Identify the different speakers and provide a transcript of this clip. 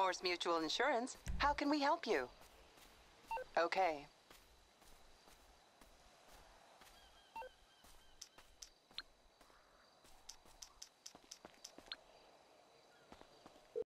Speaker 1: Morse Mutual Insurance. How can we help you? Okay,